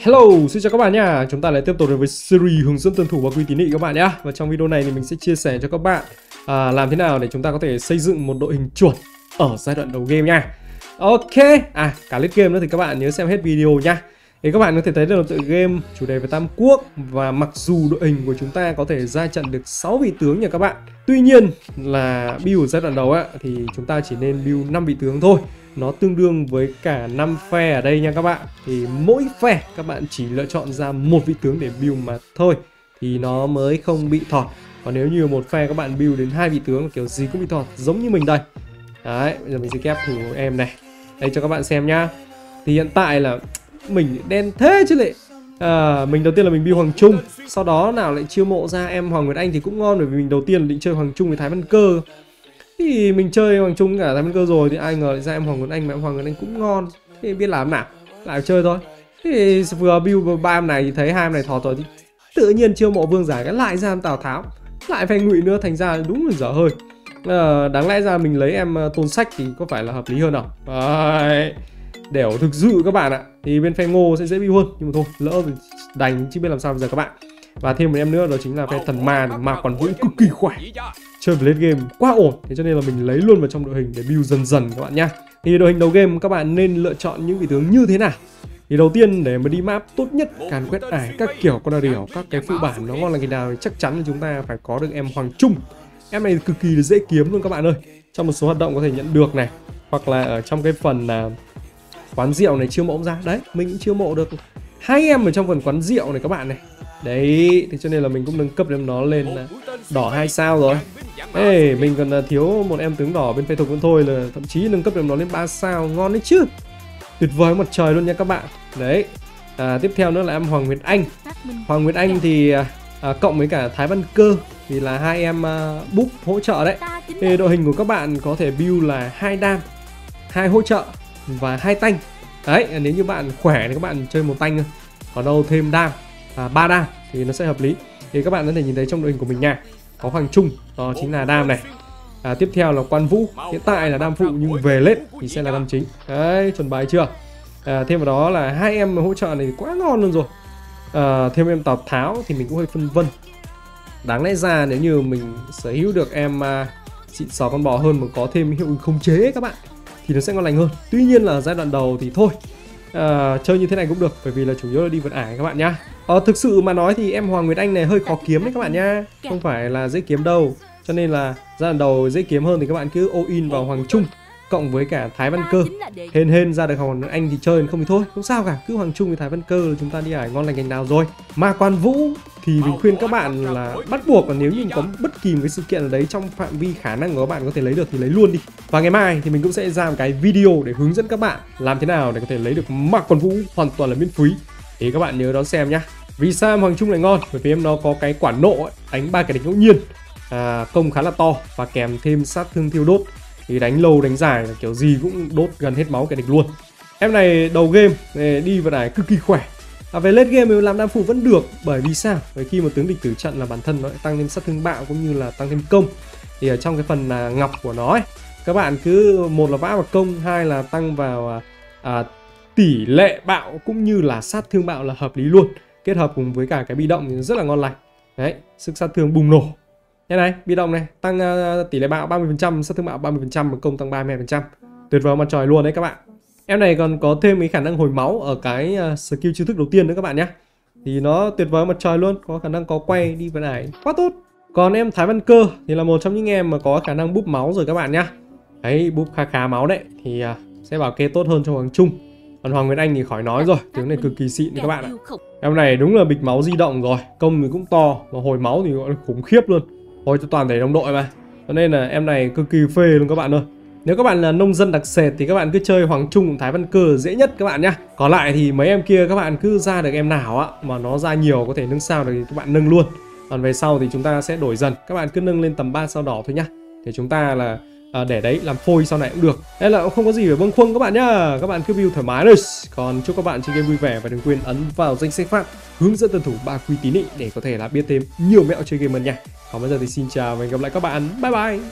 Hello, xin chào các bạn nha. Chúng ta lại tiếp tục đến với series hướng dẫn tuân thủ và quy tín nghị các bạn nhé. Và trong video này thì mình sẽ chia sẻ cho các bạn à, làm thế nào để chúng ta có thể xây dựng một đội hình chuẩn ở giai đoạn đầu game nha. Ok, à cả list game nữa thì các bạn nhớ xem hết video nha. Thì các bạn có thể thấy được là tựa game chủ đề về Tam Quốc và mặc dù đội hình của chúng ta có thể ra trận được 6 vị tướng nha các bạn. Tuy nhiên là build giai đoạn đầu á thì chúng ta chỉ nên build 5 vị tướng thôi nó tương đương với cả 5 phe ở đây nha các bạn. Thì mỗi phe các bạn chỉ lựa chọn ra một vị tướng để build mà thôi. Thì nó mới không bị thọt. Còn nếu như một phe các bạn build đến hai vị tướng kiểu gì cũng bị thọt giống như mình đây. Đấy bây giờ mình sẽ kép thử em này. Đây cho các bạn xem nhá. Thì hiện tại là mình đen thế chứ lệ. À, mình đầu tiên là mình build hoàng trung. Sau đó nào lại chiêu mộ ra em hoàng nguyệt anh thì cũng ngon bởi vì mình đầu tiên định chơi hoàng trung với thái văn cơ thì mình chơi Hoàng Trung cả Thái Văn Cơ rồi thì ai ngờ lại ra em Hoàng Nguyễn Anh mà em Hoàng Nguyễn Anh cũng ngon. Thì biết làm nào lại chơi thôi. Thì vừa build ba em này thì thấy hai em này thọt rồi thì tự nhiên chiêu mộ vương giải cái lại ra em Tào Tháo. Lại phải ngụy nữa thành ra đúng là dở hơi. À, đáng lẽ ra mình lấy em ờ, tôn sách thì có phải là hợp lý hơn không? Đấy đẻo thực sự các bạn ạ. Thì bên phe ngô sẽ dễ bị hơn nhưng mà thôi lỡ thì đành chứ biết làm sao bây giờ các bạn và thêm một em nữa đó chính là phe thần ma mà còn vũ cực kỳ khỏe. Chơi Blade game quá ổn thế cho nên là mình lấy luôn vào trong đội hình để build dần dần các bạn nhá. Thì đội hình đầu game các bạn nên lựa chọn những vị tướng như thế nào? Thì đầu tiên để mà đi map tốt nhất càn quét ải các kiểu con điểu các cái phụ bản nó ngon là cái nào thì chắc chắn là chúng ta phải có được em hoàng trung. Em này cực kỳ là dễ kiếm luôn các bạn ơi. Trong một số hoạt động có thể nhận được này hoặc là ở trong cái phần là quán rượu này chiêu mộ ra. Đấy mình cũng chiêu mộ được hai em ở trong phần quán rượu này các bạn này đấy thế cho nên là mình cũng nâng cấp em nó lên đỏ hai sao rồi. Ê, mình còn à, thiếu một em tướng đỏ bên phe thuộc cũng thôi là thậm chí nâng cấp em nó lên 3 sao ngon đấy chứ. Tuyệt vời một trời luôn nha các bạn. Đấy à, tiếp theo nữa là em Hoàng Nguyệt Anh. Hoàng Nguyệt Anh thì à, à cộng với cả Thái Văn Cơ thì là hai em à, búp hỗ trợ đấy. Thì đội hình của các bạn có thể build là hai đam hai hỗ trợ và hai tanh. Đấy à, nếu như bạn khỏe thì các bạn chơi một tanh thôi. Còn đâu thêm đam à, 3 đam thì nó sẽ hợp lý. Thì các bạn có thể nhìn thấy trong đội hình của mình nha có hoàng trung đó chính là đam này. À, tiếp theo là quan vũ hiện tại là đam phụ nhưng về lết thì sẽ là đam chính. Đấy chuẩn bài chưa? À, thêm vào đó là hai em hỗ trợ này quá ngon luôn rồi. À, thêm em tào tháo thì mình cũng hơi phân vân. Đáng lẽ ra nếu như mình sở hữu được em uh, xịn sò con bò hơn mà có thêm hiệu ứng khống chế các bạn thì nó sẽ ngon lành hơn. Tuy nhiên là giai đoạn đầu thì thôi. À, chơi như thế này cũng được bởi vì là chủ yếu là đi vượt ải các bạn nhá. Ờ, thực sự mà nói thì em Hoàng Nguyệt Anh này hơi khó kiếm đấy các bạn nhá. Không phải là dễ kiếm đâu. Cho nên là giai đoạn đầu dễ kiếm hơn thì các bạn cứ all in vào Hoàng Trung Cộng với cả Thái Văn Cơ. Hên hên ra được Hoàng Nguyệt Anh thì chơi không thì thôi. Không sao cả, cứ Hoàng Trung với Thái Văn Cơ là chúng ta đi ải ngon lành cành nào rồi. Mà quan vũ thì mình khuyên các bạn là bắt buộc là nếu như có bất kỳ một cái sự kiện ở đấy trong phạm vi khả năng của các bạn có thể lấy được thì lấy luôn đi. Và ngày mai thì mình cũng sẽ ra một cái video để hướng dẫn các bạn làm thế nào để có thể lấy được Ma quan vũ hoàn toàn là miễn phí thì các bạn nhớ đón xem nhá. Vì sao Hoàng Trung lại ngon? Bởi vì em nó có cái quả nộ ấy, đánh ba cái địch ngẫu nhiên. À, công khá là to và kèm thêm sát thương thiêu đốt. Thì đánh lâu đánh dài là kiểu gì cũng đốt gần hết máu kẻ địch luôn. Em này đầu game đi vào đài cực kỳ khỏe. À, về late game làm đam phụ vẫn được. Bởi vì sao? Bởi khi mà tướng địch tử trận là bản thân nó lại tăng thêm sát thương bạo cũng như là tăng thêm công. Thì ở trong cái phần à, ngọc của nó ấy các bạn cứ một là vã vào công hai là tăng vào à, à tỷ lệ bạo cũng như là sát thương bạo là hợp lý luôn. Kết hợp cùng với cả cái bị động thì rất là ngon lành. Đấy sức sát thương bùng nổ. Thế này bị động này tăng uh, tỷ lệ bạo 30% sát thương bạo 30% và công tăng 32% tuyệt vời mặt trời luôn đấy các bạn. Em này còn có thêm cái khả năng hồi máu ở cái uh, skill chiêu thức đầu tiên nữa các bạn nhé thì nó tuyệt vời mặt trời luôn có khả năng có quay đi vào này quá tốt. Còn em Thái Văn Cơ thì là một trong những em mà có khả năng búp máu rồi các bạn nhá. Đấy búp khá khá máu đấy. Thì uh, sẽ bảo kê tốt hơn cho Hoàng Trung còn Hoàng Nguyễn Anh thì khỏi nói rồi Tướng này cực kỳ xịn các bạn ạ. Em này đúng là bịch máu di động rồi, Công thì cũng to, mà hồi máu thì gọi là khủng khiếp luôn. Hồi cho toàn thể đồng đội mà. Cho nên là em này cực kỳ phê luôn các bạn ơi. Nếu các bạn là nông dân đặc sệt thì các bạn cứ chơi Hoàng Trung, Thái Văn Cơ dễ nhất các bạn nhá. Còn lại thì mấy em kia các bạn cứ ra được em nào á, Mà nó ra nhiều có thể nâng sao được thì các bạn nâng luôn. Còn về sau thì chúng ta sẽ đổi dần. Các bạn cứ nâng lên tầm 3 sao đỏ thôi nhá. Để chúng ta là à, để đấy làm phôi sau này cũng được. Đây là không có gì phải bâng khuâng các bạn nhá. Các bạn cứ view thoải mái thôi. Còn chúc các bạn chơi game vui vẻ và đừng quên ấn vào danh sách phát hướng dẫn tuân thủ ba quy tín định để có thể là biết thêm nhiều mẹo chơi game hơn nha. Còn bây giờ thì xin chào và hẹn gặp lại các bạn. Bye bye.